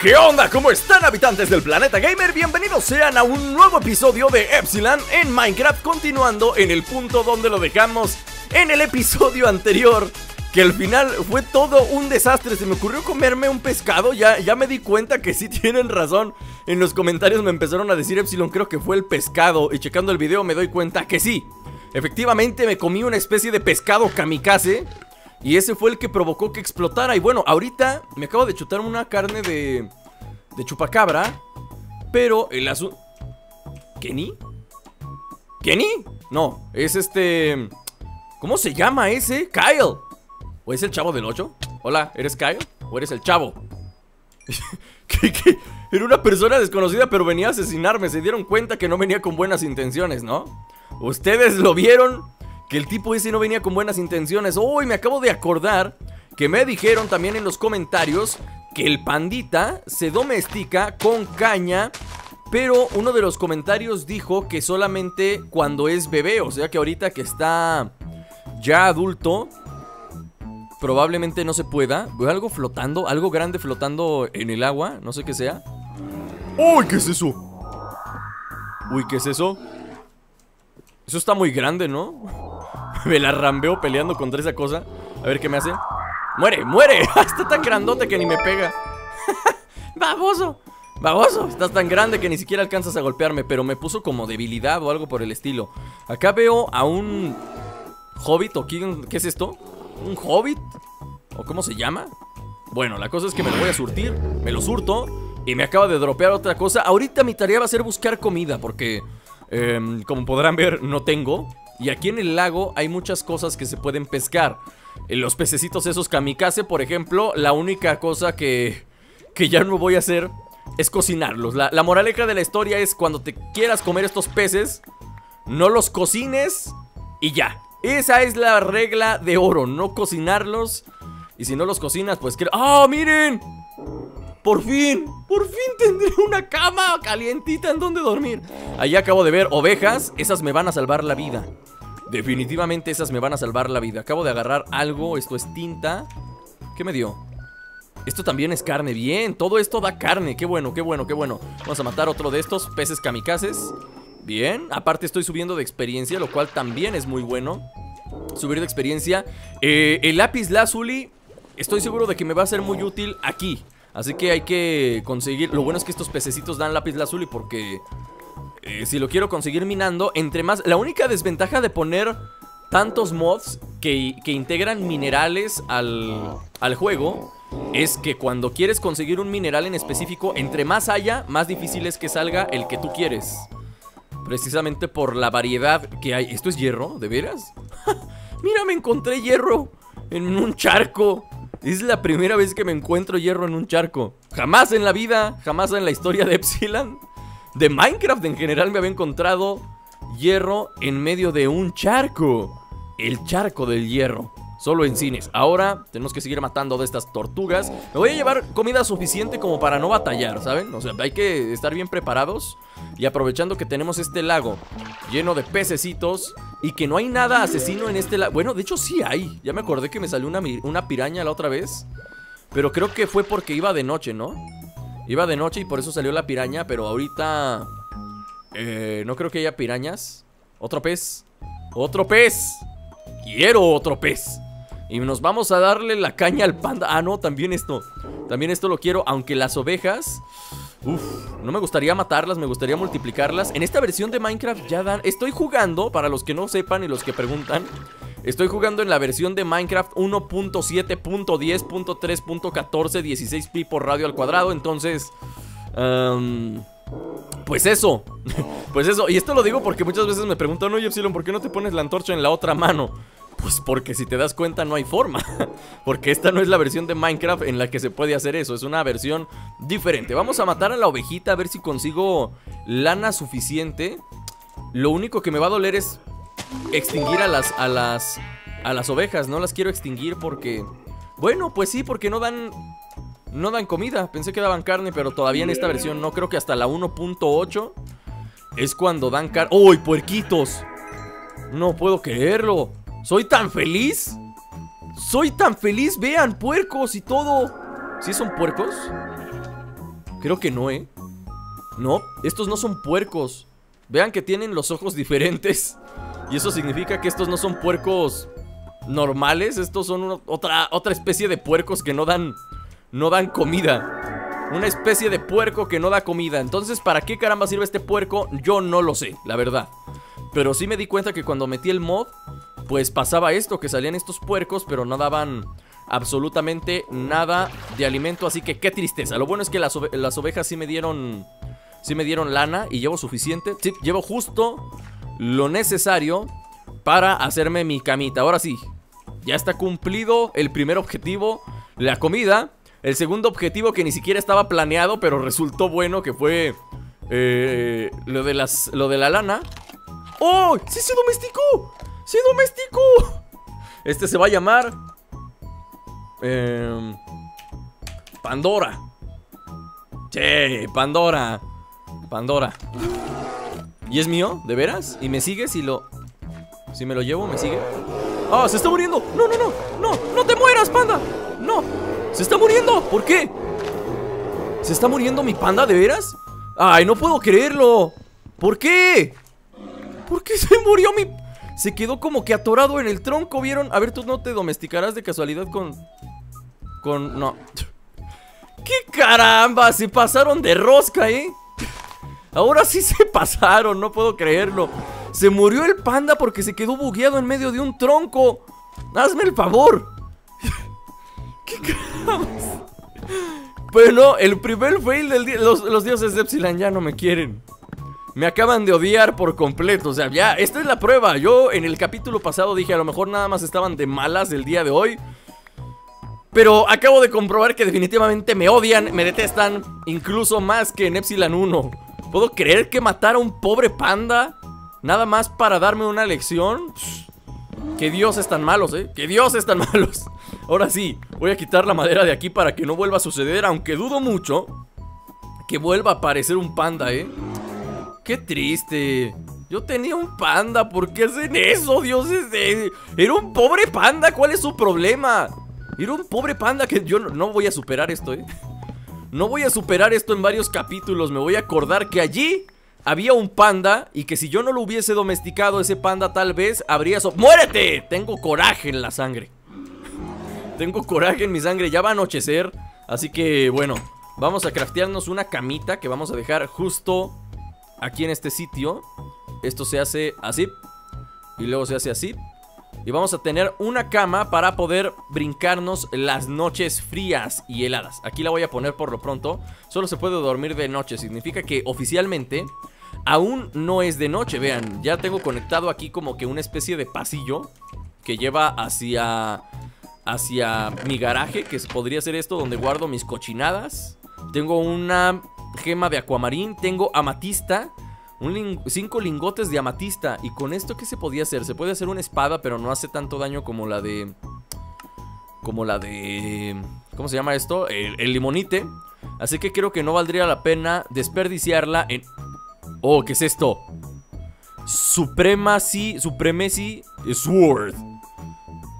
¿Qué onda? ¿Cómo están habitantes del planeta gamer? Bienvenidos sean a un nuevo episodio de Epsilon en Minecraft Continuando en el punto donde lo dejamos en el episodio anterior Que al final fue todo un desastre Se me ocurrió comerme un pescado Ya, ya me di cuenta que sí tienen razón En los comentarios me empezaron a decir Epsilon creo que fue el pescado Y checando el video me doy cuenta que sí Efectivamente me comí una especie de pescado kamikaze y ese fue el que provocó que explotara. Y bueno, ahorita me acabo de chutar una carne de. de chupacabra. Pero el azul. ¿Kenny? ¿Kenny? No, es este. ¿Cómo se llama ese? Kyle. ¿O es el chavo del 8? Hola, ¿eres Kyle? ¿O eres el chavo? ¿Qué, qué? Era una persona desconocida, pero venía a asesinarme. Se dieron cuenta que no venía con buenas intenciones, ¿no? Ustedes lo vieron que el tipo ese no venía con buenas intenciones. Uy, me acabo de acordar que me dijeron también en los comentarios que el pandita se domestica con caña. Pero uno de los comentarios dijo que solamente cuando es bebé, o sea que ahorita que está ya adulto, probablemente no se pueda. Veo algo flotando, algo grande flotando en el agua, no sé qué sea. ¡Uy, qué es eso! Uy, ¿qué es eso? Eso está muy grande, ¿no? Me la rambeo peleando contra esa cosa A ver qué me hace ¡Muere, muere! Está tan grandote que ni me pega ¡Baboso! ¡Baboso! Estás tan grande que ni siquiera alcanzas a golpearme Pero me puso como debilidad o algo por el estilo Acá veo a un... Hobbit o qué, ¿qué es esto? ¿Un hobbit? ¿O cómo se llama? Bueno, la cosa es que me lo voy a surtir Me lo surto Y me acaba de dropear otra cosa Ahorita mi tarea va a ser buscar comida Porque... Eh, como podrán ver, no tengo y aquí en el lago hay muchas cosas que se pueden pescar. Eh, los pececitos esos kamikaze, por ejemplo, la única cosa que, que ya no voy a hacer es cocinarlos. La, la moraleja de la historia es cuando te quieras comer estos peces, no los cocines y ya. Esa es la regla de oro, no cocinarlos. Y si no los cocinas, pues que... ¡Ah, miren! Por fin, por fin tendré una cama calientita en donde dormir. Ahí acabo de ver ovejas, esas me van a salvar la vida. Definitivamente esas me van a salvar la vida. Acabo de agarrar algo, esto es tinta. ¿Qué me dio? Esto también es carne, bien, todo esto da carne. Qué bueno, qué bueno, qué bueno. Vamos a matar otro de estos, peces kamikazes. Bien, aparte estoy subiendo de experiencia Lo cual también es muy bueno. Subir de experiencia. Eh, El lápiz lazuli Estoy seguro de que me va a ser muy útil aquí. Así que hay que conseguir Lo bueno es que estos pececitos dan lápiz lazuli porque eh, si lo quiero conseguir minando, entre más... La única desventaja de poner tantos mods que, integran minerales al, al juego es que cuando quieres conseguir un mineral en específico, entre más haya, más difícil es que salga el que tú quieres. Precisamente por la variedad que hay. ¿Esto es hierro? ¿De veras? Mira, me encontré hierro en un charco. Es la primera vez que me encuentro hierro en un charco. Jamás en la vida, jamás en la historia de Epsilon de Minecraft en general me había encontrado hierro en medio de un charco. El charco del hierro. Solo en cines. Ahora tenemos que seguir matando de estas tortugas. Me voy a llevar comida suficiente como para no batallar, ¿saben? O sea, hay que estar bien preparados. Y aprovechando que tenemos este lago lleno de pececitos y que no hay nada asesino en este lago. Bueno, de hecho sí hay. Ya me acordé que me salió una, una piraña la otra vez. Pero creo que fue porque iba de noche, ¿no? Iba de noche y por eso salió la piraña, pero ahorita... Eh, no creo que haya pirañas. Otro pez. Otro pez. Quiero otro pez. Y nos vamos a darle la caña al panda. Ah, no, también esto. También esto lo quiero, aunque las ovejas... Uf, no me gustaría matarlas, me gustaría multiplicarlas. En esta versión de Minecraft ya dan... Estoy jugando, para los que no sepan y los que preguntan... Estoy jugando en la versión de Minecraft 1.7.10.3.14 16 pi por radio al cuadrado, entonces... pues eso, pues eso, y esto lo digo porque muchas veces me preguntan, oye Epsilon, ¿por qué no te pones la antorcha en la otra mano? Pues porque si te das cuenta no hay forma Porque esta no es la versión de Minecraft en la que se puede hacer eso Es una versión diferente Vamos a matar a la ovejita a ver si consigo lana suficiente Lo único que me va a doler es extinguir a las, a las, a las ovejas. No las quiero extinguir porque... Bueno, pues sí, porque no dan... No dan comida. Pensé que daban carne, pero todavía en esta versión no. Creo que hasta la 1.8 es cuando dan carne. ¡Uy, puerquitos! No puedo creerlo. ¿Soy tan feliz? ¡Soy tan feliz! ¡Vean, puercos y todo! ¿Sí son puercos? Creo que no, ¿eh? No, estos no son puercos. Vean que tienen los ojos diferentes. Y eso significa que estos no son puercos normales. Estos son otra, otra especie de puercos que no dan, no dan comida. Una especie de puerco que no da comida. Entonces, ¿para qué caramba sirve este puerco? Yo no lo sé, la verdad. Pero sí me di cuenta que cuando metí el mod, pues pasaba esto, que salían estos puercos, pero no daban absolutamente nada de alimento. Así que qué tristeza. Lo bueno es que las, las ovejas sí me dieron... Sí me dieron lana y llevo suficiente. Sí, llevo justo lo necesario para hacerme mi camita. Ahora sí, ya está cumplido el primer objetivo, la comida. El segundo objetivo que ni siquiera estaba planeado, pero resultó bueno, que fue eh, lo, de las, lo de la lana. ¡Oh! ¡Sí se domesticó! ¡Se domesticó! Este se va a llamar... Eh, Pandora. Che, Pandora. Pandora. ¿Y es mío? ¿De veras? ¿Y me sigue si lo... Si me lo llevo, me sigue? ¡Ah! ¡Se está muriendo! ¡No, no, no! ¡No! ¡No te mueras, panda! ¡No! ¡Se está muriendo! ¿Por qué? ¿Se está muriendo mi panda, de veras? ¡Ay, no puedo creerlo! ¿Por qué? ¿Por qué se murió mi...? Se quedó como que atorado en el tronco, ¿vieron? A ver, tú no te domesticarás de casualidad con... Con... No... ¡Qué caramba! Se pasaron de rosca, ¿eh? Ahora sí se pasaron, no puedo creerlo. Se murió el panda porque se quedó bugueado en medio de un tronco. Hazme el favor. ¿Qué caramba? Bueno, el primer fail del día. Los, dioses de Epsilon ya no me quieren. Me acaban de odiar por completo. O sea, ya, esta es la prueba. Yo en el capítulo pasado dije a lo mejor nada más estaban de malas el día de hoy. Pero acabo de comprobar que definitivamente me odian, me detestan, incluso más que en Epsilon 1. ¿Puedo creer que matar a un pobre panda? Nada más para darme una lección. Que dioses tan malos, ¿eh? Que dioses tan malos. Ahora sí, voy a quitar la madera de aquí para que no vuelva a suceder, aunque dudo mucho que vuelva a aparecer un panda, ¿eh? Qué triste. Yo tenía un panda, ¿por qué hacen eso, dioses? Era un pobre panda, ¿cuál es su problema? Era un pobre panda que yo no, voy a superar esto, ¿eh? No voy a superar esto en varios capítulos. Me voy a acordar que allí había un panda y que si yo no lo hubiese domesticado, ese panda tal vez habría... So ¡Muérete! Tengo coraje en la sangre. Tengo coraje en mi sangre. Ya va a anochecer. Así que, bueno, vamos a craftearnos una camita que vamos a dejar justo aquí en este sitio. Esto se hace así. Y luego se hace así. Y vamos a tener una cama para poder brincarnos las noches frías y heladas Aquí la voy a poner por lo pronto Solo se puede dormir de noche Significa que oficialmente aún no es de noche Vean, ya tengo conectado aquí como que una especie de pasillo Que lleva hacia, hacia mi garaje Que podría ser esto donde guardo mis cochinadas Tengo una gema de acuamarín Tengo amatista cinco lingotes de amatista. ¿Y con esto qué se podía hacer? Se puede hacer una espada, pero no hace tanto daño como la de... Como la de... ¿Cómo se llama esto? El, limonite. Así que creo que no valdría la pena desperdiciarla en... Oh, ¿qué es esto? Supremacy... Supremacy Sword.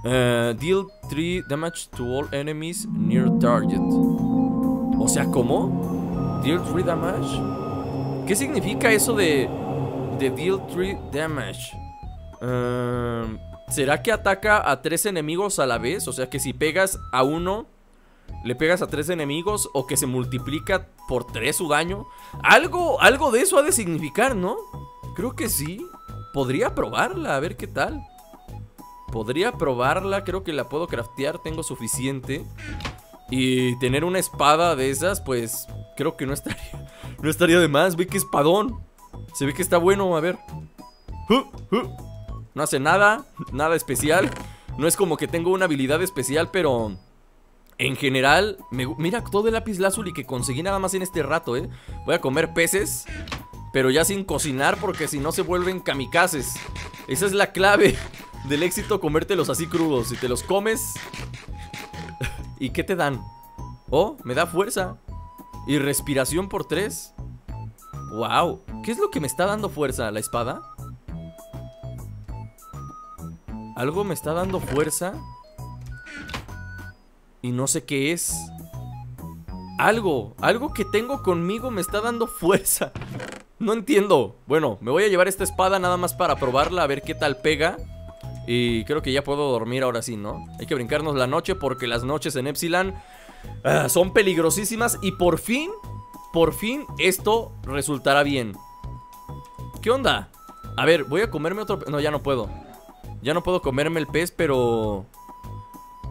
Uh, deal 3 damage to all enemies near target. O sea, ¿cómo? Deal 3 damage ¿Qué significa eso de, de deal 3 damage? Em, ¿Será que ataca a tres enemigos a la vez? O sea que si pegas a uno, le pegas a tres enemigos o que se multiplica por tres su daño. Algo, algo de eso ha de significar, ¿no? Creo que sí. Podría probarla, a ver qué tal. Podría probarla, creo que la puedo craftear, tengo suficiente. Y tener una espada de esas, pues creo que no estaría, no estaría de más. Ve que espadón. Se ve que está bueno, a ver. No hace nada, nada especial. No es como que tengo una habilidad especial, pero en general, mira todo el lápiz lazuli que conseguí nada más en este rato, ¿eh? Voy a comer peces, pero ya sin cocinar porque si no se vuelven kamikazes. Esa es la clave del éxito, comértelos así crudos. Si te los comes, ¿Y qué te dan? Oh, me da fuerza. Y respiración por tres. Wow. ¿Qué es lo que me está dando fuerza? ¿La espada? Algo me está dando fuerza. Y no sé qué es. Algo, algo que tengo conmigo me está dando fuerza No entiendo Bueno, me voy a llevar esta espada nada más para probarla A ver qué tal pega Y creo que ya puedo dormir ahora sí, ¿no? Hay que brincarnos la noche porque las noches en Epsilon ah, Son peligrosísimas Y por fin, por fin esto resultará bien. ¿Qué onda? A ver, voy a comerme otro... No, ya no puedo. Ya no puedo comerme el pez, pero...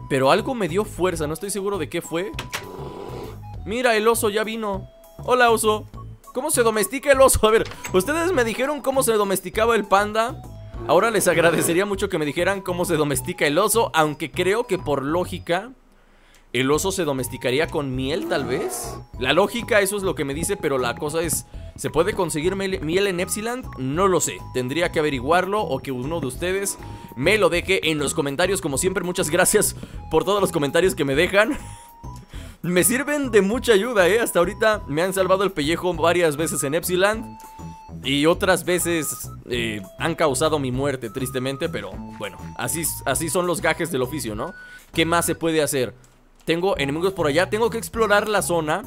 Pero algo me dio fuerza, no estoy seguro de qué fue. Mira, el oso ya vino. Hola, oso. ¿Cómo se domestica el oso? A ver, ustedes me dijeron cómo se domesticaba el panda. Ahora les agradecería mucho que me dijeran cómo se domestica el oso Aunque creo que por lógica ¿El oso se domesticaría con miel tal vez? La lógica, eso es lo que me dice, pero la cosa es... ¿Se puede conseguir miel en Epsilon? No lo sé, tendría que averiguarlo o que uno de ustedes me lo deje en los comentarios Como siempre, muchas gracias por todos los comentarios que me dejan Me sirven de mucha ayuda, eh Hasta ahorita me han salvado el pellejo varias veces en Epsilon y otras veces eh, han causado mi muerte, tristemente, pero bueno, así, así son los gajes del oficio, ¿no? ¿Qué más se puede hacer? Tengo enemigos por allá, tengo que explorar la zona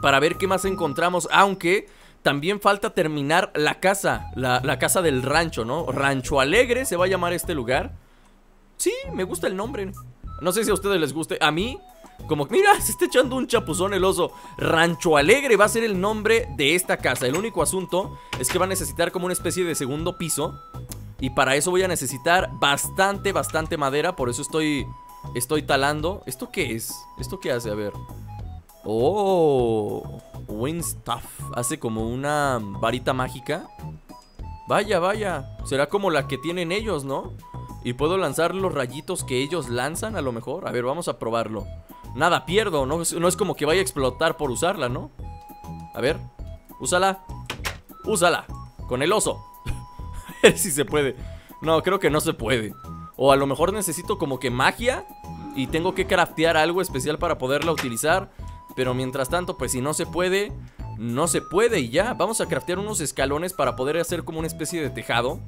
para ver qué más encontramos, aunque también falta terminar la casa, la, casa del rancho, ¿no? Rancho Alegre se va a llamar este lugar. Sí, me gusta el nombre. No sé si a ustedes les guste. A mí, como, mira, se está echando un chapuzón el oso. Rancho Alegre va a ser el nombre de esta casa. El único asunto es que va a necesitar como una especie de segundo piso. Y para eso voy a necesitar bastante, bastante madera. Por eso estoy Estoy talando. ¿Esto qué es? ¿Esto qué hace? A ver. Oh, Windstaff. Hace como una varita mágica. Vaya, vaya. Será como la que tienen ellos, ¿no? Y puedo lanzar los rayitos que ellos lanzan a lo mejor. A ver, vamos a probarlo. Nada, pierdo. No, no es como que vaya a explotar por usarla, ¿no? A ver, úsala. Úsala. Con el oso. a ver si se puede. No, creo que no se puede. O a lo mejor necesito como que magia y tengo que craftear algo especial para poderla utilizar. Pero mientras tanto, pues si no se puede, no se puede y ya. Vamos a craftear unos escalones para poder hacer como una especie de tejado.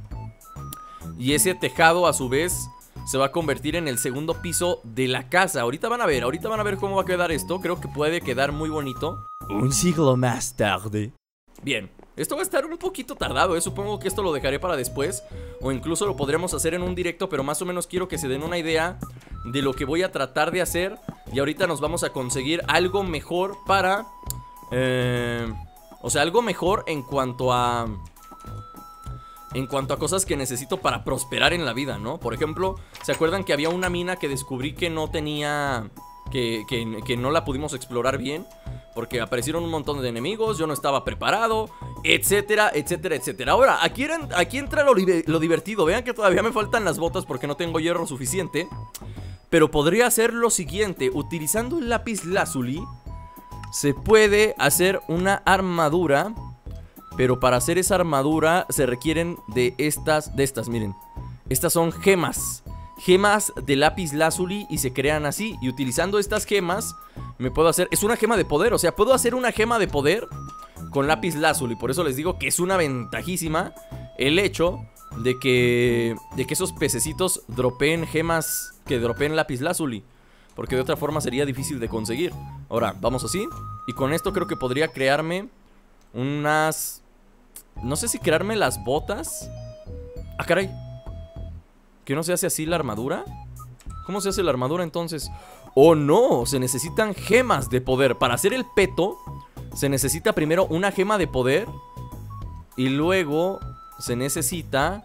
Y ese tejado a su vez se va a convertir en el segundo piso de la casa. Ahorita van a ver, ahorita van a ver cómo va a quedar esto. Creo que puede quedar muy bonito. Un siglo más tarde. Bien, esto va a estar un poquito tardado, ¿eh? supongo que esto lo dejaré para después O incluso lo podremos hacer en un directo Pero más o menos quiero que se den una idea De lo que voy a tratar de hacer Y ahorita nos vamos a conseguir algo mejor para... Eh, o sea, algo mejor en cuanto a... En cuanto a cosas que necesito para prosperar en la vida, ¿no? Por ejemplo, ¿se acuerdan que había una mina que descubrí que no tenía... Que, que, que no la pudimos explorar bien? Porque aparecieron un montón de enemigos, yo no estaba preparado, etcétera, etcétera, etcétera. Ahora, aquí, aquí entra lo, divertido. Vean que todavía me faltan las botas porque no tengo hierro suficiente. Pero podría hacer lo siguiente. Utilizando el lápiz lazuli, se puede hacer una armadura. Pero para hacer esa armadura se requieren de estas, de estas, miren. Estas son gemas gemas de lápiz lazuli y se crean así. Y utilizando estas gemas me puedo hacer... Es una gema de poder, o sea, puedo hacer una gema de poder con lápiz lazuli. Por eso les digo que es una ventajísima el hecho de que, de que esos pececitos dropeen gemas que dropeen lápiz lazuli. Porque de otra forma sería difícil de conseguir. Ahora, vamos así. Y con esto creo que podría crearme unas... No sé si crearme las botas. Ah, caray. ¿Que no se hace así la armadura? ¿Cómo se hace la armadura entonces? ¡Oh no! Se necesitan gemas de poder. Para hacer el peto, se necesita primero una gema de poder. Y luego se necesita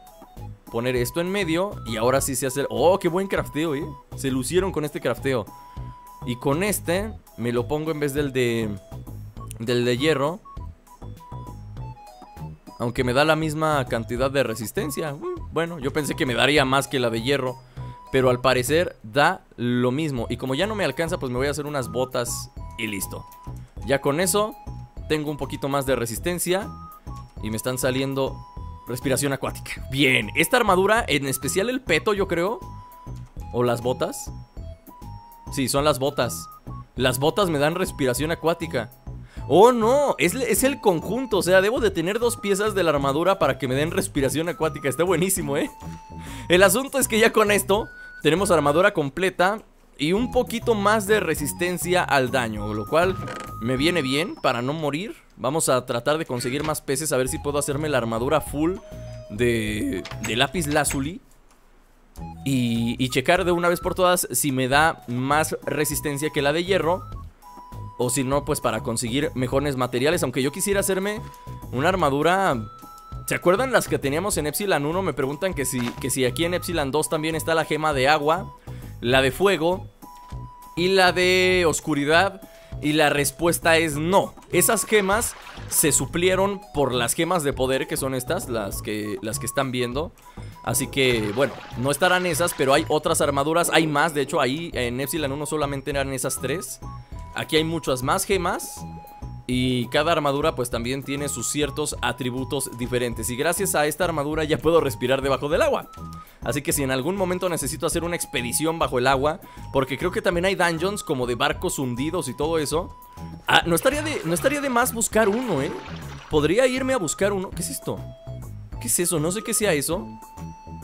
poner esto en medio. Y ahora sí se hace... ¡Oh, qué buen crafteo, eh! Se lucieron con este crafteo. Y con este me lo pongo en vez del de... Del de hierro. Aunque me da la misma cantidad de resistencia. Mm, bueno, yo pensé que me daría más que la de hierro. Pero al parecer da lo mismo. Y como ya no me alcanza, pues me voy a hacer unas botas y listo. Ya con eso tengo un poquito más de resistencia. Y me están saliendo respiración acuática. Bien, esta armadura, en especial el peto yo creo. O las botas. Sí, son las botas. Las botas me dan respiración acuática. Oh, no, es, es, el conjunto, o sea, debo de tener dos piezas de la armadura para que me den respiración acuática, está buenísimo, ¿eh? El asunto es que ya con esto tenemos armadura completa y un poquito más de resistencia al daño, lo cual me viene bien para no morir. Vamos a tratar de conseguir más peces, a ver si puedo hacerme la armadura full de, de lápiz lazuli. Y, y checar de una vez por todas si me da más resistencia que la de hierro. O si no, pues para conseguir mejores materiales. Aunque yo quisiera hacerme una armadura... ¿Se acuerdan las que teníamos en Epsilon 1? Me preguntan que si, que si aquí en Epsilon 2 también está la gema de agua, la de fuego y la de oscuridad. Y la respuesta es no. Esas gemas se suplieron por las gemas de poder, que son estas, las que, las que están viendo. Así que, bueno, no estarán esas, pero hay otras armaduras. Hay más, de hecho, ahí en Epsilon 1 solamente eran esas tres. Aquí hay muchas más gemas. Y cada armadura pues también tiene sus ciertos atributos diferentes Y gracias a esta armadura ya puedo respirar debajo del agua Así que si en algún momento necesito hacer una expedición bajo el agua Porque creo que también hay dungeons como de barcos hundidos y todo eso ah, no, estaría de, no estaría de más buscar uno, ¿eh? Podría irme a buscar uno ¿Qué es esto? ¿Qué es eso? No sé qué sea eso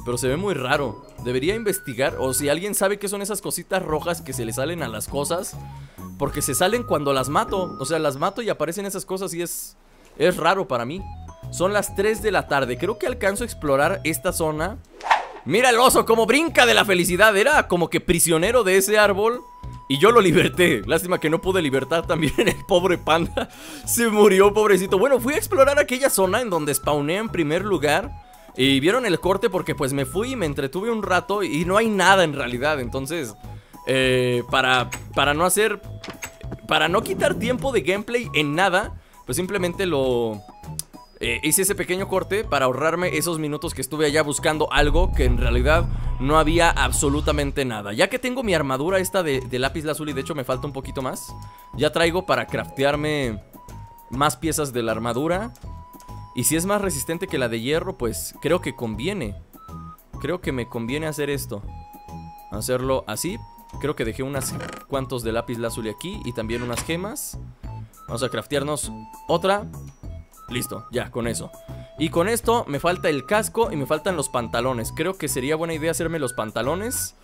pero se ve muy raro. Debería investigar. O si alguien sabe qué son esas cositas rojas que se le salen a las cosas. Porque se salen cuando las mato. O sea, las mato y aparecen esas cosas y es. Es raro para mí. Son las 3 de la tarde. Creo que alcanzo a explorar esta zona. Mira el oso como brinca de la felicidad. Era como que prisionero de ese árbol. Y yo lo liberté. Lástima que no pude libertar también el pobre panda. Se murió, pobrecito. Bueno, fui a explorar aquella zona en donde spawné en primer lugar. Y vieron el corte porque pues me fui y me entretuve un rato y no hay nada en realidad. Entonces, eh, para, para no hacer... Para no quitar tiempo de gameplay en nada, pues simplemente lo... Eh, hice ese pequeño corte para ahorrarme esos minutos que estuve allá buscando algo que en realidad no había absolutamente nada. Ya que tengo mi armadura esta de, de lápiz lazuli, de hecho me falta un poquito más, ya traigo para craftearme más piezas de la armadura. Y si es más resistente que la de hierro, pues creo que conviene. Creo que me conviene hacer esto. Hacerlo así. Creo que dejé unas cuantos de lápiz lazuli aquí y también unas gemas. Vamos a craftearnos otra. Listo, ya, con eso. Y con esto me falta el casco y me faltan los pantalones. Creo que sería buena idea hacerme los pantalones.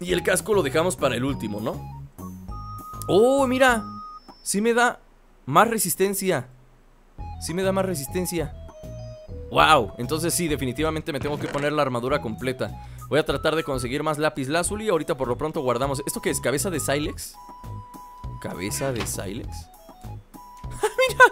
Y el casco lo dejamos para el último, ¿no? ¡Oh, mira! Sí me da más resistencia. Sí me da más resistencia. ¡Wow! Entonces sí, definitivamente me tengo que poner la armadura completa. Voy a tratar de conseguir más lápiz lazuli. Ahorita por lo pronto guardamos. ¿Esto qué es? ¿Cabeza de Silex? ¿Cabeza de Silex? ¡Mira!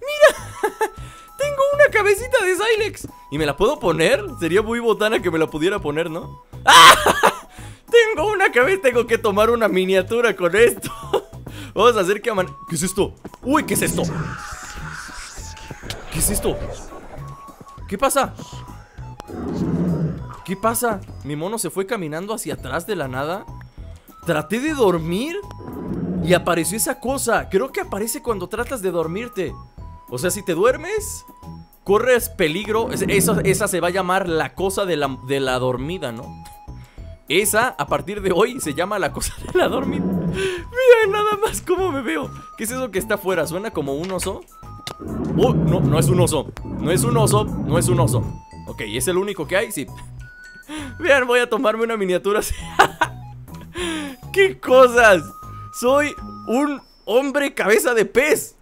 ¡Mira! Tengo una cabecita de Silex. ¿Y me la puedo poner? Sería muy botana que me la pudiera poner, ¿no? ¡Ah! Tengo una cabeza. Tengo que tomar una miniatura con esto. Vamos a hacer que aman... ¿Qué es esto? ¡Uy! ¿Qué es esto? ¿Qué es esto? ¿Qué pasa? ¿Qué pasa? Mi mono se fue caminando hacia atrás de la nada Traté de dormir Y apareció esa cosa Creo que aparece cuando tratas de dormirte O sea, si te duermes Corres peligro Esa, esa se va a llamar la cosa de la, de la dormida, ¿no? Esa, a partir de hoy, se llama la cosa de la dormida Mira nada más cómo me veo ¿Qué es eso que está afuera? ¿Suena como un oso? Oh, no, no es un oso. No es un oso, no es un oso. Ok, ¿es el único que hay? Sí. Vean, voy a tomarme una miniatura ¡Qué cosas! Soy un hombre cabeza de pez.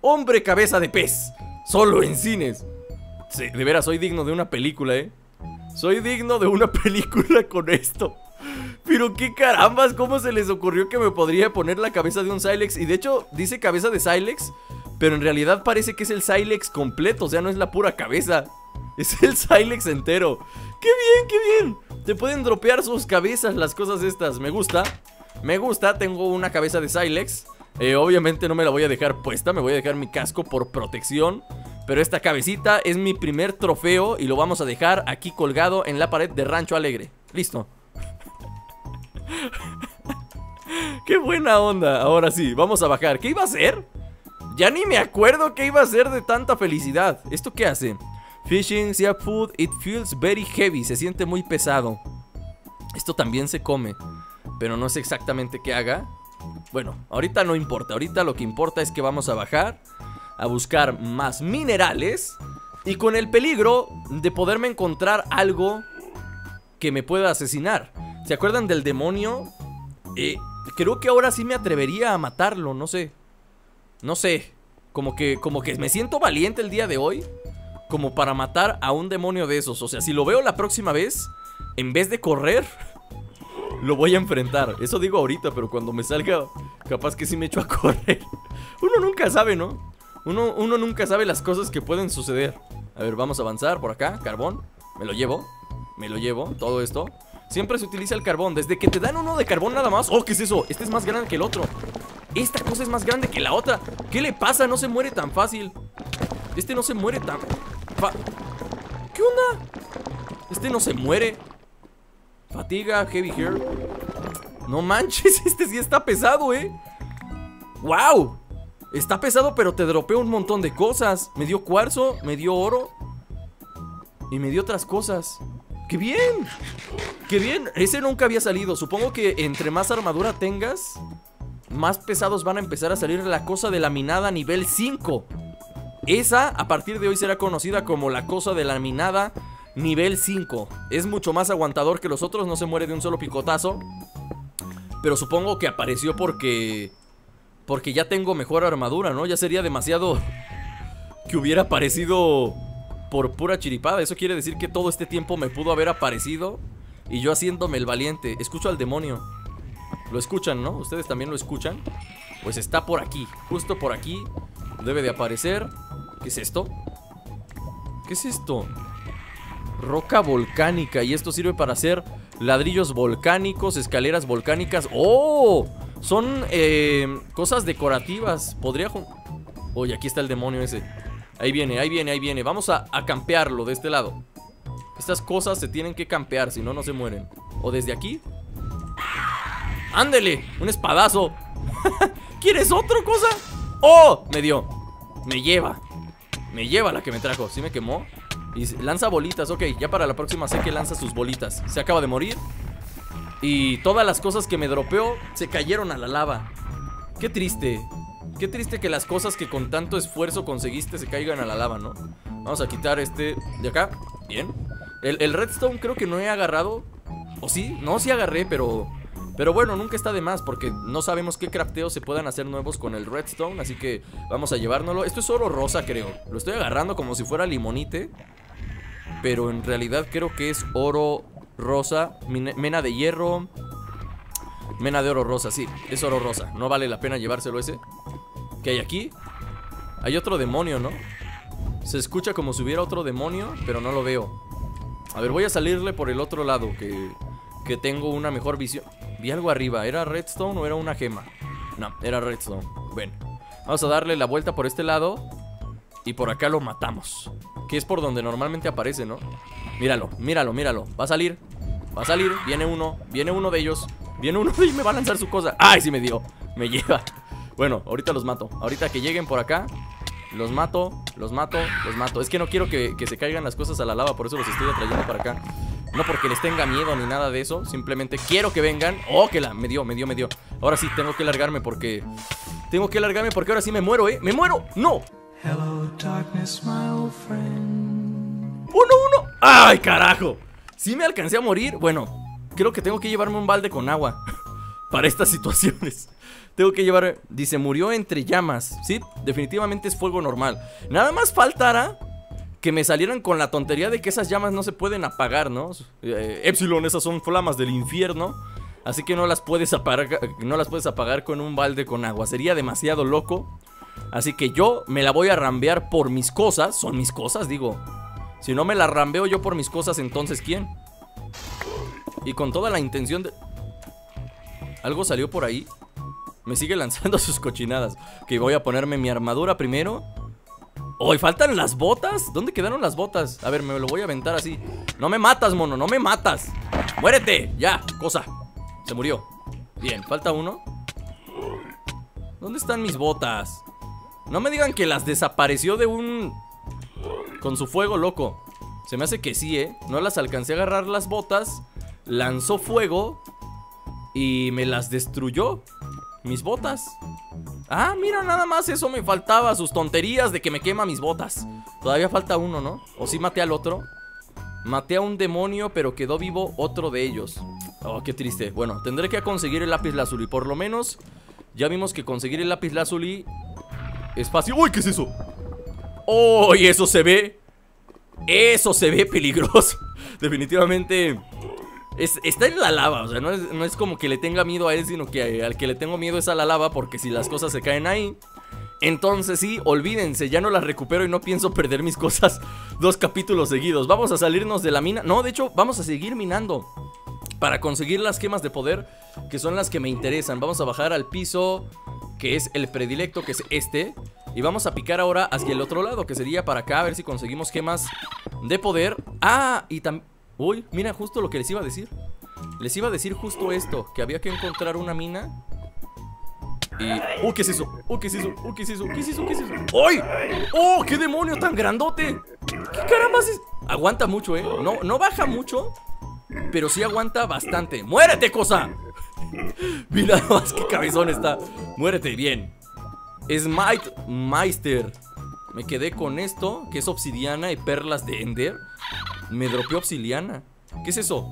Hombre cabeza de pez. Solo en cines. Sí, de veras, soy digno de una película, ¿eh? Soy digno de una película con esto. Pero qué carambas, ¿cómo se les ocurrió que me podría poner la cabeza de un Silex? Y de hecho, dice cabeza de Silex pero en realidad parece que es el Silex completo, o sea, no es la pura cabeza. Es el Silex entero. ¡Qué bien, qué bien! Te pueden dropear sus cabezas las cosas estas. Me gusta. Me gusta, tengo una cabeza de Silex. Eh, obviamente no me la voy a dejar puesta, me voy a dejar mi casco por protección. Pero esta cabecita es mi primer trofeo y lo vamos a dejar aquí colgado en la pared de Rancho Alegre. Listo. ¡Qué buena onda! Ahora sí, vamos a bajar. ¿Qué iba a hacer? Ya ni me acuerdo qué iba a hacer de tanta felicidad. ¿Esto qué hace? Fishing, sea food, it feels very heavy. Se siente muy pesado. Esto también se come. Pero no sé exactamente qué haga. Bueno, ahorita no importa. Ahorita lo que importa es que vamos a bajar. A buscar más minerales. Y con el peligro de poderme encontrar algo que me pueda asesinar. ¿Se acuerdan del demonio? Eh, creo que ahora sí me atrevería a matarlo, no sé. No sé. Como que, como que me siento valiente el día de hoy. Como para matar a un demonio de esos. O sea, si lo veo la próxima vez, en vez de correr, lo voy a enfrentar. Eso digo ahorita, pero cuando me salga, capaz que sí me echo a correr. Uno nunca sabe, ¿no? Uno, uno nunca sabe las cosas que pueden suceder. A ver, vamos a avanzar por acá. Carbón. Me lo llevo. Me lo llevo. Todo esto. Siempre se utiliza el carbón. Desde que te dan uno de carbón nada más. Oh, ¿qué es eso? Este es más grande que el otro. Esta cosa es más grande que la otra. ¿Qué le pasa? No se muere tan fácil. Este no se muere tan... ¿Qué onda? Este no se muere. Fatiga, heavy hair. No manches, este sí está pesado, ¿eh? ¡Wow! Está pesado, pero te dropeó un montón de cosas. Me dio cuarzo, me dio oro. Y me dio otras cosas. ¡Qué bien! ¡Qué bien! Ese nunca había salido. Supongo que entre más armadura tengas, más pesados van a empezar a salir la cosa de la minada nivel 5. Esa, a partir de hoy, será conocida como la cosa de la minada nivel 5. Es mucho más aguantador que los otros, no se muere de un solo picotazo. Pero supongo que apareció porque porque ya tengo mejor armadura, ¿no? Ya sería demasiado que hubiera aparecido por pura chiripada. Eso quiere decir que todo este tiempo me pudo haber aparecido y yo haciéndome el valiente. Escucho al demonio. Lo escuchan, ¿no? ¿Ustedes también lo escuchan? Pues está por aquí, justo por aquí. Debe de aparecer. ¿Qué es esto? ¿Qué es esto? Roca volcánica. Y esto sirve para hacer ladrillos volcánicos, escaleras volcánicas. ¡Oh! Son eh, cosas decorativas. Podría... Oye, aquí está el demonio ese. Ahí viene, ahí viene, ahí viene. Vamos a, a campearlo de este lado. Estas cosas se tienen que campear, si no, no se mueren. O desde aquí. ¡Ándele! ¡Un espadazo! ¿Quieres otra cosa? ¡Oh! Me dio. Me lleva. Me lleva la que me trajo. ¿Sí me quemó? Y lanza bolitas. Ok, ya para la próxima sé que lanza sus bolitas. Se acaba de morir. Y todas las cosas que me dropeó se cayeron a la lava. Qué triste. Qué triste que las cosas que con tanto esfuerzo conseguiste se caigan a la lava, ¿no? Vamos a quitar este de acá. Bien. El, redstone creo que no he agarrado. ¿O sí? No, sí agarré, pero... Pero bueno, nunca está de más porque no sabemos qué crafteos se puedan hacer nuevos con el redstone, así que vamos a llevárnoslo. Esto es oro rosa, creo. Lo estoy agarrando como si fuera limonite, pero en realidad creo que es oro rosa, mena de hierro, mena de oro rosa, sí, es oro rosa. No vale la pena llevárselo ese. ¿Qué hay aquí? Hay otro demonio, ¿no? Se escucha como si hubiera otro demonio, pero no lo veo. A ver, voy a salirle por el otro lado, que, que tengo una mejor visión. Vi algo arriba, ¿era redstone o era una gema? No, era redstone. Bueno, vamos a darle la vuelta por este lado y por acá lo matamos. Que es por donde normalmente aparece, ¿no? Míralo, míralo, míralo. Va a salir. Va a salir. Viene uno. Viene uno de ellos. Viene uno y me va a lanzar su cosa. ¡Ay, sí me dio! Me lleva. Bueno, ahorita los mato. Ahorita que lleguen por acá. Los mato, los mato, los mato. Es que no quiero que, se caigan las cosas a la lava. Por eso los estoy atrayendo para acá. No porque les tenga miedo ni nada de eso. Simplemente quiero que vengan. ¡Oh, que la! Me dio, me dio, me dio. Ahora sí tengo que largarme porque... Tengo que largarme porque ahora sí me muero, ¿eh? ¡Me muero! ¡No! Hello, darkness, my old friend. ¡Uno, uno! ¡Ay, carajo! Si me alcancé a morir, bueno, creo que tengo que llevarme un balde con agua para estas situaciones. Tengo que llevar, dice, murió entre llamas, ¿sí? Definitivamente es fuego normal. Nada más faltará que me salieran con la tontería de que esas llamas no se pueden apagar, ¿no? Eh, Epsilon, esas son flamas del infierno. Así que no las puedes apagar, no las puedes apagar con un balde con agua. Sería demasiado loco. Así que yo me la voy a rambear por mis cosas. Son mis cosas, digo. Si no me la rambeo yo por mis cosas, entonces ¿quién? Y con toda la intención de... ¿Algo salió por ahí? Me sigue lanzando sus cochinadas. Que voy a ponerme mi armadura primero. ¡Oh, faltan las botas! ¿Dónde quedaron las botas? A ver, me lo voy a aventar así. No me matas, mono, no me matas. ¡Muérete! Ya, cosa. Se murió. Bien, falta uno. ¿Dónde están mis botas? No me digan que las desapareció de un... Con su fuego loco. Se me hace que sí, ¿eh? No las alcancé a agarrar las botas. Lanzó fuego. Y me las destruyó. Mis botas. Ah, mira, nada más eso me faltaba. Sus tonterías de que me quema mis botas. Todavía falta uno, ¿no? O sí maté al otro. Maté a un demonio, pero quedó vivo otro de ellos. Oh, qué triste. Bueno, tendré que conseguir el lápiz lazuli. Por lo menos, ya vimos que conseguir el lápiz lazuli es fácil. ¡Uy, qué es eso! ¡Oh, eso se ve! Eso se ve peligroso. Definitivamente está en la lava, o sea, no es, no es, como que le tenga miedo a él, sino que al que le tengo miedo es a la lava, porque si las cosas se caen ahí, entonces sí, olvídense, ya no las recupero y no pienso perder mis cosas dos capítulos seguidos. Vamos a salirnos de la mina. No, de hecho, vamos a seguir minando para conseguir las gemas de poder, que son las que me interesan. Vamos a bajar al piso, que es el predilecto, que es este. Y vamos a picar ahora hacia el otro lado, que sería para acá, a ver si conseguimos gemas de poder. Ah, y también... Uy, mira justo lo que les iba a decir. Les iba a decir justo esto, que había que encontrar una mina. Y... ¡Oh, qué es eso! ¡Oh, qué es eso! ¡Oh, qué es eso! ¿Qué es eso? ¿Qué es eso? ¡Ay! ¡Oh, qué demonio tan grandote! ¿Qué caramba es? Aguanta mucho, ¿eh? No, no baja mucho, pero sí aguanta bastante. ¡Muérete, cosa! Mira más que cabezón está. Muérete, bien. Smite Meister. Me quedé con esto, que es obsidiana y perlas de Ender. Me dropeó obsidiana. ¿Qué es eso?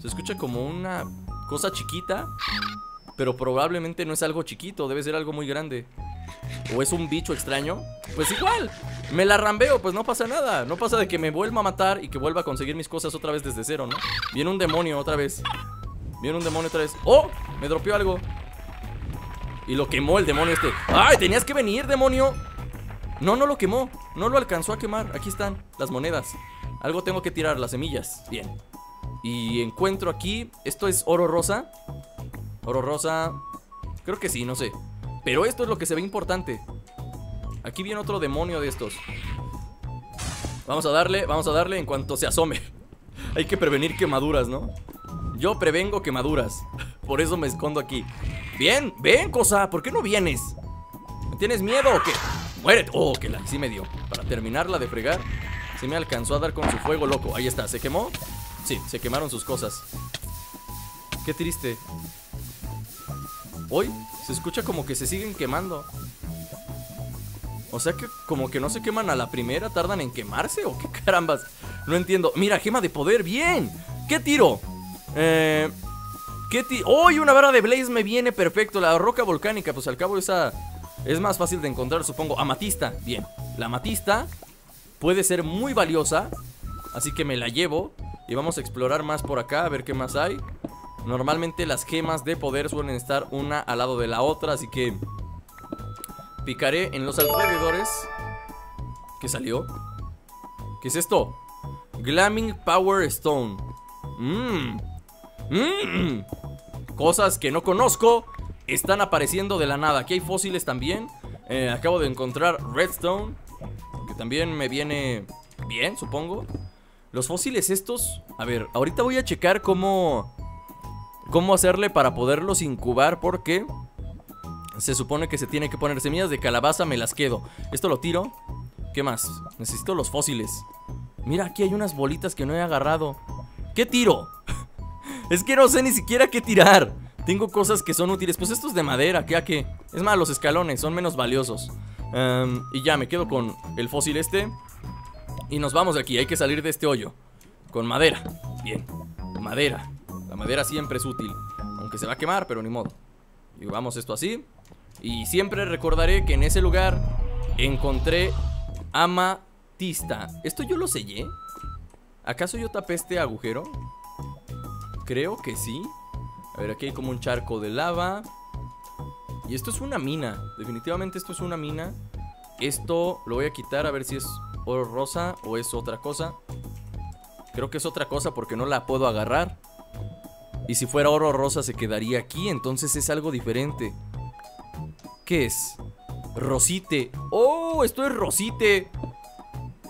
Se escucha como una cosa chiquita. Pero probablemente no es algo chiquito, debe ser algo muy grande. ¿O es un bicho extraño? Pues igual, me la rambeo, pues no pasa nada. No pasa de que me vuelva a matar y que vuelva a conseguir mis cosas otra vez desde cero, ¿no? Viene un demonio otra vez. Viene un demonio otra vez. ¡Oh! Me dropeó algo. Y lo quemó el demonio este. ¡Ay! Tenías que venir, demonio. No, no lo quemó. No lo alcanzó a quemar. Aquí están las monedas. Algo tengo que tirar, las semillas. Bien. Y encuentro aquí. Esto es oro rosa. Oro rosa. Creo que sí, no sé. Pero esto es lo que se ve importante. Aquí viene otro demonio de estos. Vamos a darle, vamos a darle en cuanto se asome. Hay que prevenir quemaduras, ¿no? Yo prevengo quemaduras. Por eso me escondo aquí. Bien, ven, cosa. ¿Por qué no vienes? ¿Me tienes miedo o qué? Muérete. Oh, que la sí me dio. Para terminarla de fregar. Se me alcanzó a dar con su fuego loco. Ahí está, ¿se quemó? Sí, se quemaron sus cosas. Qué triste. Hoy se escucha como que se siguen quemando. O sea que como que no se queman a la primera, tardan en quemarse o qué carambas. No entiendo. Mira, gema de poder, bien. ¿Qué tiro? Eh, ¿Qué tiro? ¡Oh! una vara de Blaze me viene perfecto. La roca volcánica, pues al cabo esa es más fácil de encontrar, supongo. Amatista, bien. La amatista puede ser muy valiosa. Así que me la llevo. Y vamos a explorar más por acá, a ver qué más hay. Normalmente las gemas de poder suelen estar una al lado de la otra, así que picaré en los alrededores. ¿Qué salió? ¿Qué es esto? Glamming Power Stone. Mmm. Mmm. Cosas que no conozco están apareciendo de la nada. Aquí hay fósiles también. Eh, acabo de encontrar Redstone. Que también me viene bien, supongo. Los fósiles estos... A ver, ahorita voy a checar cómo... Cómo hacerle para poderlos incubar porque... Se supone que se tiene que poner semillas de calabaza, me las quedo. Esto lo tiro. ¿Qué más? Necesito los fósiles. Mira, aquí hay unas bolitas que no he agarrado. ¿Qué tiro? es que no sé ni siquiera qué tirar. Tengo cosas que son útiles. Pues estos de madera, ya que... Es más, los escalones son menos valiosos. Em, y ya, me quedo con el fósil este. Y nos vamos de aquí, hay que salir de este hoyo. Con madera. Bien, madera. La madera siempre es útil. Aunque se va a quemar, pero ni modo. Y vamos esto así. Y siempre recordaré que en ese lugar encontré amatista. ¿Esto yo lo sellé? ¿Acaso yo tapé este agujero? Creo que sí. Ver, aquí hay como un charco de lava. Y esto es una mina. Definitivamente esto es una mina. Esto lo voy a quitar a ver si es oro rosa o es otra cosa. Creo que es otra cosa porque no la puedo agarrar. Y si fuera oro rosa se quedaría aquí, entonces es algo diferente. ¿Qué es? Rosite. ¡Oh! Esto es Rosite.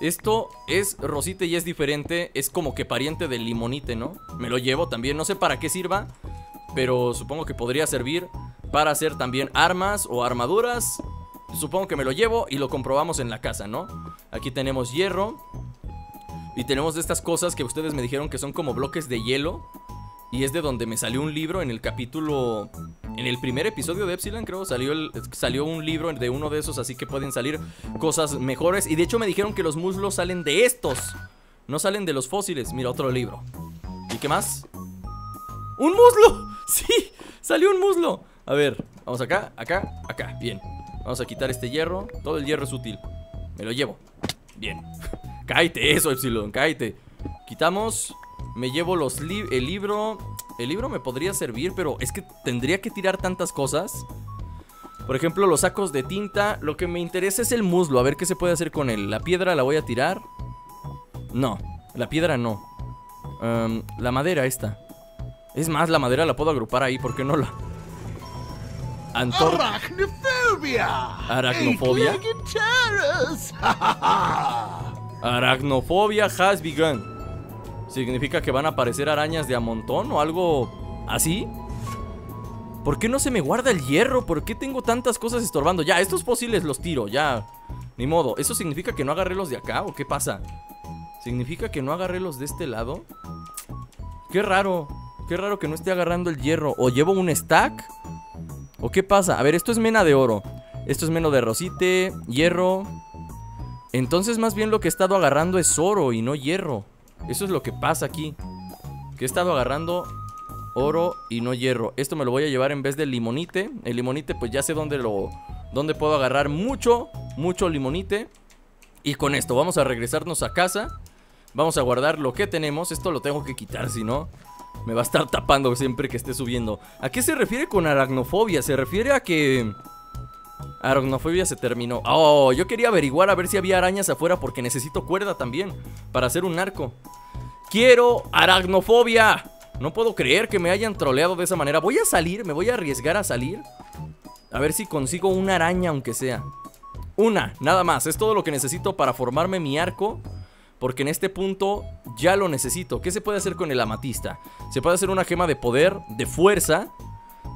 Esto es Rosite y es diferente. Es como que pariente del limonite, ¿no? Me lo llevo también. No sé para qué sirva. Pero supongo que podría servir para hacer también armas o armaduras. Supongo que me lo llevo y lo comprobamos en la casa, ¿no? Aquí tenemos hierro. Y tenemos estas cosas que ustedes me dijeron que son como bloques de hielo. Y es de donde me salió un libro en el capítulo. En el primer episodio de Epsilon, creo, salió, salió un libro de uno de esos, así que pueden salir cosas mejores. Y de hecho me dijeron que los muslos salen de estos. No salen de los fósiles. Mira, otro libro. ¿Y qué más? ¡Un muslo! ¡Sí! ¡Salió un muslo! A ver, vamos acá, acá, acá. Bien. Vamos a quitar este hierro. Todo el hierro es útil. Me lo llevo. Bien. cállate eso, Epsilon, cállate. Quitamos. Me llevo los el libro. El libro me podría servir, pero es que tendría que tirar tantas cosas. Por ejemplo, los sacos de tinta. Lo que me interesa es el muslo. A ver qué se puede hacer con él. La piedra la voy a tirar. No, la piedra no. Em, la madera esta. Es más, la madera la puedo agrupar ahí. ¿Por qué no la...? Antor... Aracnofobia. Aracnofobia. Aracnofobia has begun. ¿Significa que van a aparecer arañas de a montón o algo así? ¿Por qué no se me guarda el hierro? ¿Por qué tengo tantas cosas estorbando? Ya, estos fósiles los tiro, ya. Ni modo. ¿Eso significa que no agarré los de acá o qué pasa? ¿Significa que no agarré los de este lado? Qué raro. Qué raro que no esté agarrando el hierro. ¿O llevo un stack? ¿O qué pasa? A ver, esto es mena de oro. Esto es meno de rosite, hierro. Entonces más bien lo que he estado agarrando es oro y no hierro. Eso es lo que pasa aquí. Que he estado agarrando oro y no hierro. Esto me lo voy a llevar en vez del limonite. El limonite pues ya sé dónde lo... Dónde puedo agarrar mucho, mucho limonite. Y con esto vamos a regresarnos a casa. Vamos a guardar lo que tenemos. Esto lo tengo que quitar, si no... Me va a estar tapando siempre que esté subiendo. ¿A qué se refiere con aracnofobia? Se refiere a que... Aracnofobia se terminó. Oh, yo quería averiguar a ver si había arañas afuera porque necesito cuerda también para hacer un arco. Quiero aracnofobia. No puedo creer que me hayan troleado de esa manera. Voy a salir, me voy a arriesgar a salir. A ver si consigo una araña aunque sea. Una, nada más. Es todo lo que necesito para formarme mi arco. Porque en este punto ya lo necesito. ¿Qué se puede hacer con el amatista? Se puede hacer una gema de poder, de fuerza.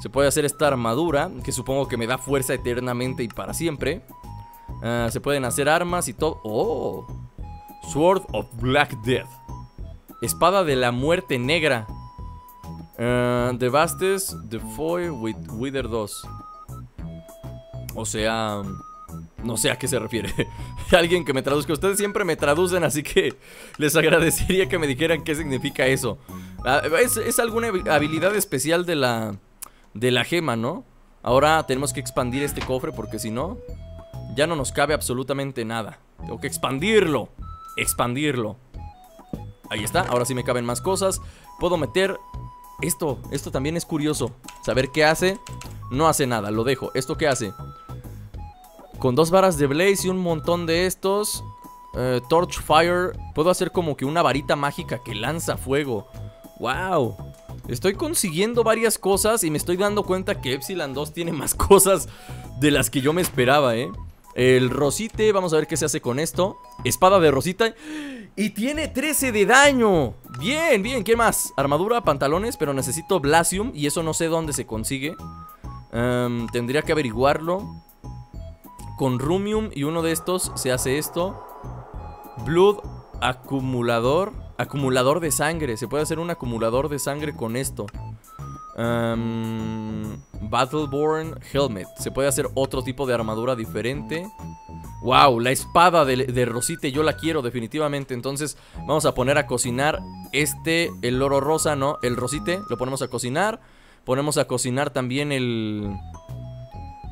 Se puede hacer esta armadura, que supongo que me da fuerza eternamente y para siempre. Ah, se pueden hacer armas y todo. ¡Oh! Sword of Black Death. Espada de la muerte negra. Uh, Devastes the Foy with Wither 2. O sea... No sé a qué se refiere. Alguien que me traduzca. Ustedes siempre me traducen, así que les agradecería que me dijeran qué significa eso. Ah, es, alguna habilidad especial de la, de la gema, ¿no? Ahora tenemos que expandir este cofre porque si no, ya no nos cabe absolutamente nada. Tengo que expandirlo. Expandirlo. Ahí está, ahora sí me caben más cosas. Puedo meter esto. Esto también es curioso. Saber qué hace. No hace nada, lo dejo. ¿Esto qué hace? Con dos varas de Blaze y un montón de estos. Eh, Torch Fire. Puedo hacer como que una varita mágica que lanza fuego. ¡Wow! Estoy consiguiendo varias cosas y me estoy dando cuenta que Epsilon 2 tiene más cosas de las que yo me esperaba, ¿eh? El Rosite, vamos a ver qué se hace con esto. Espada de Rosita. Y tiene 13 de daño. Bien, bien, ¿qué más? Armadura, pantalones, pero necesito Blasium y eso no sé dónde se consigue. Em, tendría que averiguarlo. Con Rumium y uno de estos se hace esto. Blood acumulador. Acumulador de sangre. Se puede hacer un acumulador de sangre con esto. Um, Battleborn Helmet. Se puede hacer otro tipo de armadura diferente. Wow, la espada de, de, Rosite yo la quiero definitivamente. Entonces vamos a poner a cocinar este, el oro rosa, ¿no? El Rosite, lo ponemos a cocinar. Ponemos a cocinar también el,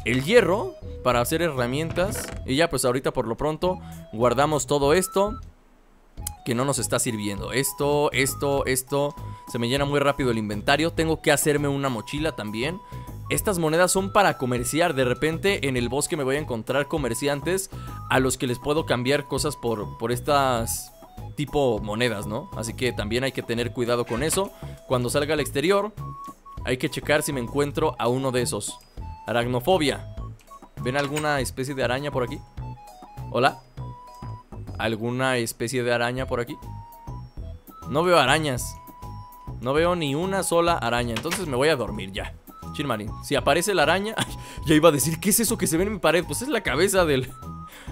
el hierro para hacer herramientas. Y ya pues ahorita por lo pronto guardamos todo esto que no nos está sirviendo. Esto, esto, esto. Se me llena muy rápido el inventario. Tengo que hacerme una mochila también. Estas monedas son para comerciar. De repente en el bosque me voy a encontrar comerciantes a los que les puedo cambiar cosas por, por estas tipo monedas, ¿no? Así que también hay que tener cuidado con eso. Cuando salga al exterior, hay que checar si me encuentro a uno de esos. Aracnofobia. ¿Ven alguna especie de araña por aquí? ¿Hola? ¿Alguna especie de araña por aquí? No veo arañas. No veo ni una sola araña. Entonces me voy a dormir ya. Chinmarin. Si aparece la araña. ya iba a decir, ¿qué es eso que se ve en mi pared? Pues es la cabeza del.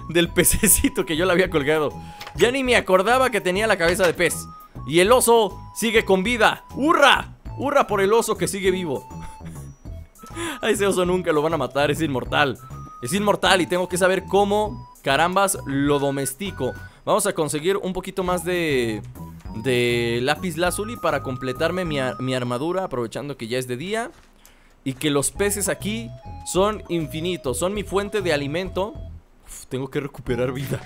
Del pececito que yo la había colgado. Ya ni me acordaba que tenía la cabeza de pez. Y el oso sigue con vida. ¡Hurra! ¡Hurra por el oso que sigue vivo! A oso nunca lo van a matar, es inmortal. Es inmortal y tengo que saber cómo carambas lo domestico. Vamos a conseguir un poquito más de de lápiz lazuli para completarme mi, mi armadura, aprovechando que ya es de día. Y que los peces aquí son infinitos, son mi fuente de alimento. Tengo que recuperar vida.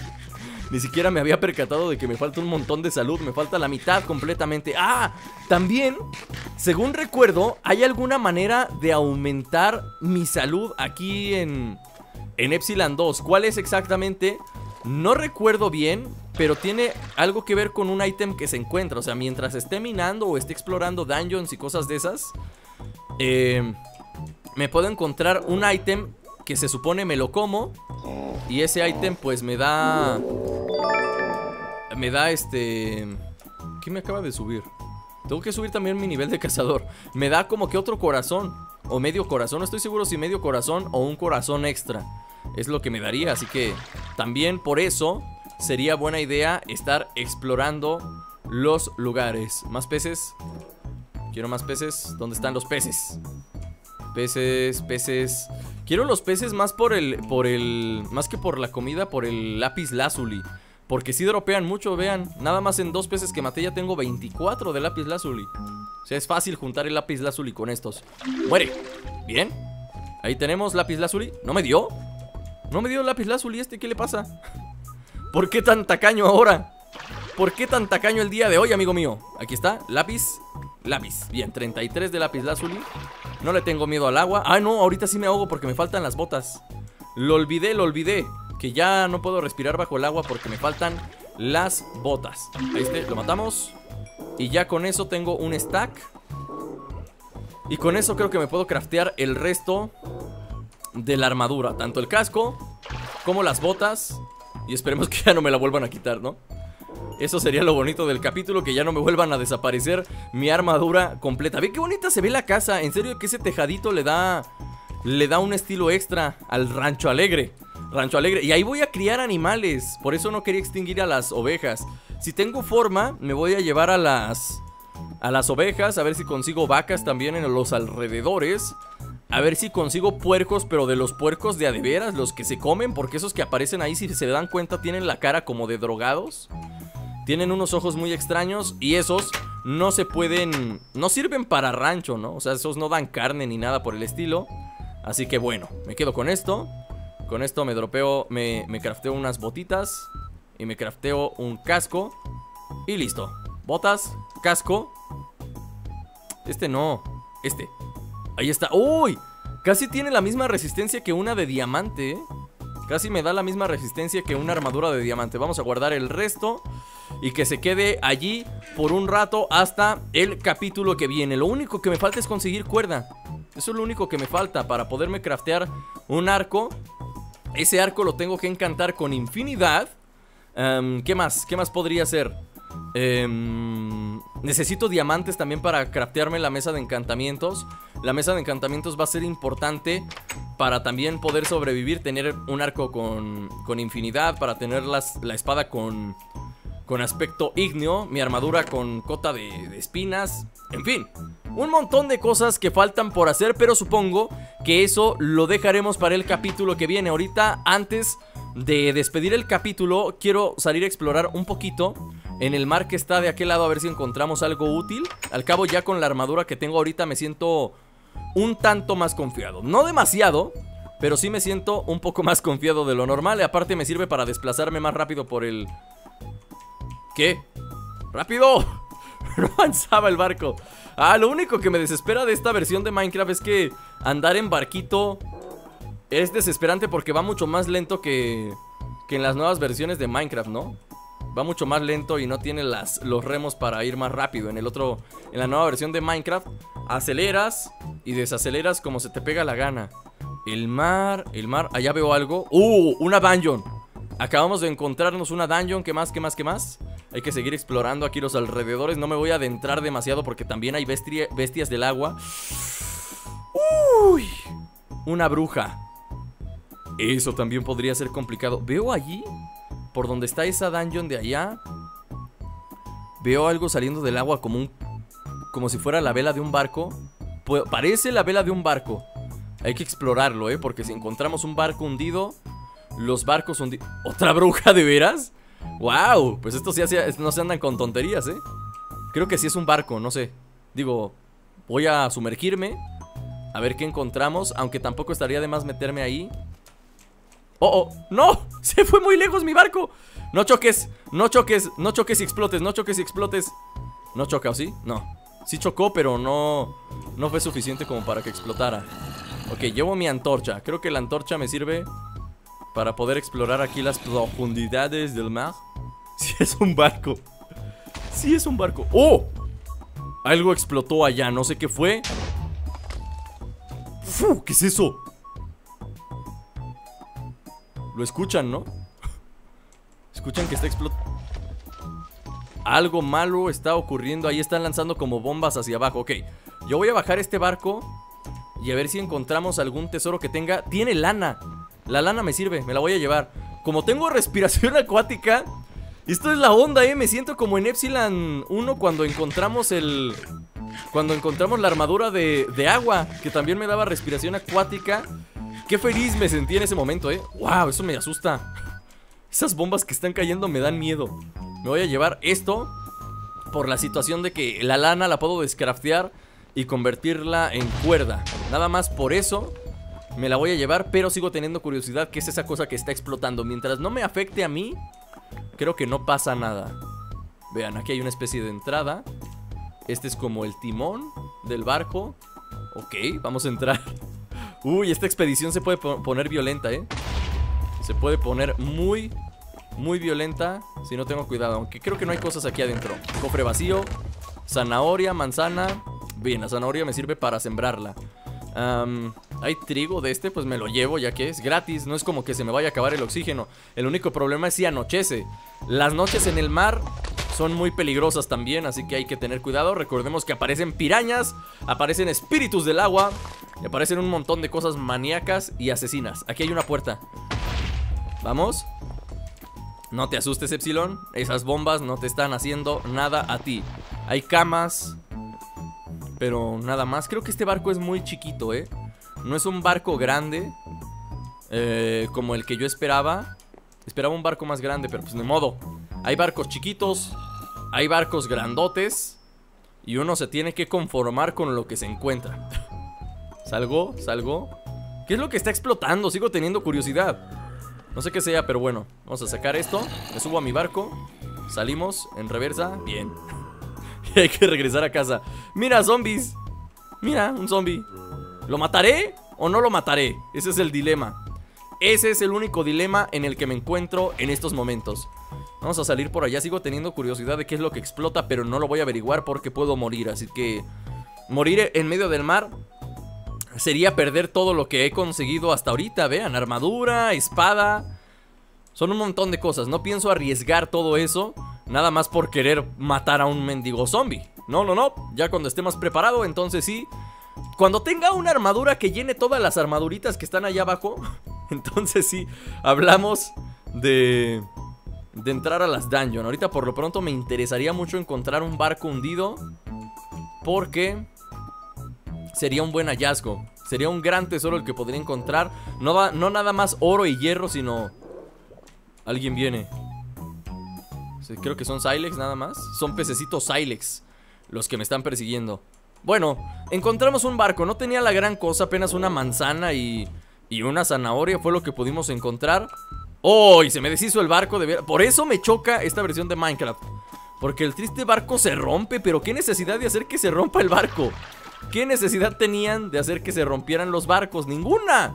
Ni siquiera me había percatado de que me falta un montón de salud, me falta la mitad completamente. Ah, también, según recuerdo, hay alguna manera de aumentar mi salud aquí en, en Epsilon 2. ¿Cuál es exactamente? No recuerdo bien, pero tiene algo que ver con un ítem que se encuentra. O sea, mientras esté minando o esté explorando dungeons y cosas de esas, eh, me puedo encontrar un ítem que se supone me lo como. Y ese ítem pues me da... Me da este... ¿Qué me acaba de subir? Tengo que subir también mi nivel de cazador. Me da como que otro corazón. O medio corazón. No estoy seguro si medio corazón o un corazón extra. Es lo que me daría. Así que también por eso sería buena idea estar explorando los lugares. Más peces. Quiero más peces. ¿Dónde están los peces? Peces, peces. Quiero los peces más por el. por el. Más que por la comida, por el lápiz lazuli. Porque si dropean mucho, vean. Nada más en dos peces que maté ya tengo 24 de lápiz lazuli. O sea, es fácil juntar el lápiz lazuli con estos. ¡Muere! Bien. Ahí tenemos lápiz lazuli. ¿No me dio? ¿No me dio lápiz lazuli este? ¿Qué le pasa? ¿Por qué tan tacaño ahora? ¿Por qué tan tacaño el día de hoy, amigo mío? Aquí está, lápiz, lápiz. Bien, 33 de lápiz lazuli. No le tengo miedo al agua. Ah, no, ahorita sí me ahogo porque me faltan las botas. Lo olvidé, lo olvidé. Que ya no puedo respirar bajo el agua porque me faltan las botas. Ahí está, lo matamos. Y ya con eso tengo un stack. Y con eso creo que me puedo craftear el resto de la armadura. Tanto el casco como las botas. Y esperemos que ya no me la vuelvan a quitar, ¿no? Eso sería lo bonito del capítulo, que ya no me vuelvan a desaparecer mi armadura completa. Ve qué bonita se ve la casa. En serio que ese tejadito le da le da un estilo extra al rancho alegre. Rancho alegre. Y ahí voy a criar animales. Por eso no quería extinguir a las ovejas. Si tengo forma, me voy a llevar a las a las ovejas, a ver si consigo vacas también en los alrededores. A ver si consigo puercos, pero de los puercos de adeveras, los que se comen, porque esos que aparecen ahí, si se dan cuenta, tienen la cara como de drogados. Tienen unos ojos muy extraños y esos no se pueden... No sirven para rancho, ¿no? O sea, esos no dan carne ni nada por el estilo. Así que bueno, me quedo con esto. Con esto me dropeo, me, me crafteo unas botitas. Y me crafteo un casco. Y listo. Botas, casco. Este no, este. Ahí está. ¡Uy! Casi tiene la misma resistencia que una de diamante, ¿eh? Casi me da la misma resistencia que una armadura de diamante. Vamos a guardar el resto y que se quede allí por un rato hasta el capítulo que viene. Lo único que me falta es conseguir cuerda. Eso es lo único que me falta para poderme craftear un arco. Ese arco lo tengo que encantar con infinidad. Em, ¿Qué más? ¿Qué más podría ser? Em, necesito diamantes también para craftearme la mesa de encantamientos. La mesa de encantamientos va a ser importante para también poder sobrevivir, tener un arco con, con infinidad, para tener la espada con, con aspecto ígneo, mi armadura con cota de, de espinas, en fin, un montón de cosas que faltan por hacer, pero supongo que eso lo dejaremos para el capítulo que viene. Ahorita, antes de despedir el capítulo, quiero salir a explorar un poquito en el mar que está de aquel lado a ver si encontramos algo útil. Al cabo, ya con la armadura que tengo ahorita me siento un tanto más confiado. No demasiado, pero sí me siento un poco más confiado de lo normal. Y aparte me sirve para desplazarme más rápido por el... ¿Qué? ¡Rápido! No avanzaba el barco. Ah, lo único que me desespera de esta versión de Minecraft es que andar en barquito es desesperante porque va mucho más lento que, que en las nuevas versiones de Minecraft, ¿no? Va mucho más lento y no tiene las, los remos para ir más rápido. En el otro, en la nueva versión de Minecraft, aceleras y desaceleras como se te pega la gana. El mar, el mar, allá veo algo. ¡Uh! Una dungeon. Acabamos de encontrarnos una dungeon. ¿Qué más? ¿Qué más? ¿Qué más? Hay que seguir explorando aquí los alrededores. No me voy a adentrar demasiado porque también hay bestia- bestias del agua. ¡Uy! Una bruja. Eso también podría ser complicado. Veo allí, por donde está esa dungeon de allá. Veo algo saliendo del agua como un. como si fuera la vela de un barco. Parece la vela de un barco. Hay que explorarlo, ¿eh? Porque si encontramos un barco hundido. Los barcos hundidos. ¿Otra bruja de veras? ¡Wow! Pues estos ya se- no se andan con tonterías, ¿eh? Creo que sí es un barco, no sé. Digo, voy a sumergirme. A ver qué encontramos. Aunque tampoco estaría de más meterme ahí. ¡Oh, oh! ¡No! ¡Se fue muy lejos mi barco! No choques, no choques, no choques y explotes, no choques y explotes. ¿No choca o sí? No. Sí chocó, pero no, no fue suficiente como para que explotara. Ok, llevo mi antorcha. Creo que la antorcha me sirve para poder explorar aquí las profundidades del mar. Sí es un barco. Sí es un barco. ¡Oh! Algo explotó allá, no sé qué fue. ¡Fu! ¿Qué es eso? Lo escuchan, ¿no? Escuchan que está explotando. Algo malo está ocurriendo. Ahí están lanzando como bombas hacia abajo. Ok, yo voy a bajar este barco y a ver si encontramos algún tesoro que tenga. Tiene lana. La lana me sirve, me la voy a llevar. Como tengo respiración acuática, esto es la onda, eh. Me siento como en Epsilon 1 cuando encontramos el. Cuando encontramos la armadura de, de agua, que también me daba respiración acuática. Qué feliz me sentí en ese momento, eh. ¡Wow! Eso me asusta. Esas bombas que están cayendo me dan miedo. Me voy a llevar esto por la situación de que la lana la puedo descraftear y convertirla en cuerda. Nada más por eso me la voy a llevar, pero sigo teniendo curiosidad qué es esa cosa que está explotando. Mientras no me afecte a mí, creo que no pasa nada. Vean, aquí hay una especie de entrada. Este es como el timón del barco. Ok, vamos a entrar. Uy, esta expedición se puede po- poner violenta, ¿eh? Se puede poner muy, muy violenta si no tengo cuidado. Aunque creo que no hay cosas aquí adentro. Cofre vacío, zanahoria, manzana. Bien, la zanahoria me sirve para sembrarla. Hay trigo de este, pues me lo llevo ya que es gratis. No es como que se me vaya a acabar el oxígeno. El único problema es si anochece. Las noches en el mar son muy peligrosas también, así que hay que tener cuidado. Recordemos que aparecen pirañas, aparecen espíritus del agua, y aparecen un montón de cosas maníacas y asesinas. Aquí hay una puerta. Vamos. No te asustes, Epsilon. Esas bombas no te están haciendo nada a ti. Hay camas, pero nada más. Creo que este barco es muy chiquito, ¿eh? No es un barco grande eh, como el que yo esperaba. Esperaba un barco más grande, pero pues de modo. Hay barcos chiquitos, hay barcos grandotes y uno se tiene que conformar con lo que se encuentra. Salgo, salgo. ¿Qué es lo que está explotando? Sigo teniendo curiosidad. No sé qué sea, pero bueno. Vamos a sacar esto. Me subo a mi barco. Salimos en reversa. Bien. Hay que regresar a casa. Mira, zombies. Mira, un zombie. ¿Lo mataré o no lo mataré? Ese es el dilema. Ese es el único dilema en el que me encuentro en estos momentos. Vamos a salir por allá. Sigo teniendo curiosidad de qué es lo que explota, pero no lo voy a averiguar porque puedo morir. Así que morir en medio del mar sería perder todo lo que he conseguido hasta ahorita. Vean, armadura, espada. Son un montón de cosas. No pienso arriesgar todo eso nada más por querer matar a un mendigo zombie. No, no, no. Ya cuando esté más preparado, entonces sí. Cuando tenga una armadura que llene todas las armaduritas que están allá abajo, entonces sí, hablamos de de entrar a las dungeons. Ahorita por lo pronto me interesaría mucho encontrar un barco hundido porque sería un buen hallazgo. Sería un gran tesoro el que podría encontrar. No, no nada más oro y hierro, sino... Alguien viene. Creo que son Silex nada más. Son pececitos Silex los que me están persiguiendo. Bueno, encontramos un barco. No tenía la gran cosa, apenas una manzana y, y una zanahoria fue lo que pudimos encontrar. ¡Oh! Y se me deshizo el barco de Por eso me choca esta versión de Minecraft. Porque el triste barco se rompe, pero ¿qué necesidad de hacer que se rompa el barco? ¿Qué necesidad tenían de hacer que se rompieran los barcos? Ninguna.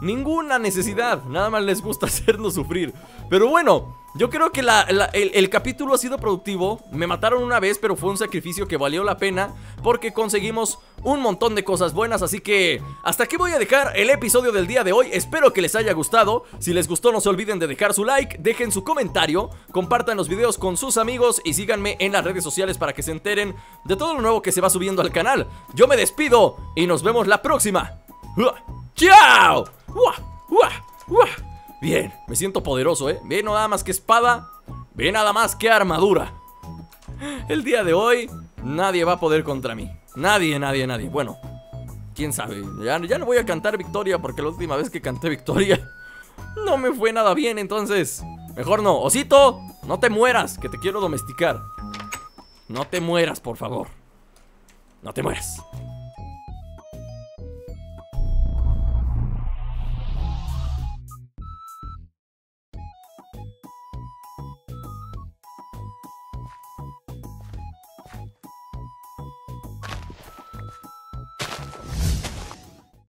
Ninguna necesidad. Nada más les gusta hacernos sufrir. Pero bueno, yo creo que la- el, el capítulo ha sido productivo. Me mataron una vez, pero fue un sacrificio que valió la pena. Porque conseguimos un montón de cosas buenas. Así que hasta aquí voy a dejar el episodio del día de hoy. Espero que les haya gustado. Si les gustó, no se olviden de dejar su like, dejen su comentario, compartan los videos con sus amigos y síganme en las redes sociales para que se enteren de todo lo nuevo que se va subiendo al canal. Yo me despido y nos vemos la próxima. ¡Chao! Bien, me siento poderoso, ¿eh? Ve nada más que espada, ve nada más que armadura. El día de hoy, nadie va a poder contra mí. Nadie, nadie, nadie. Bueno, quién sabe. Ya, ya no voy a cantar victoria porque la última vez que canté victoria no me fue nada bien, entonces. Mejor no. Osito, No te mueras, que te quiero domesticar. No te mueras, por favor. No te mueras.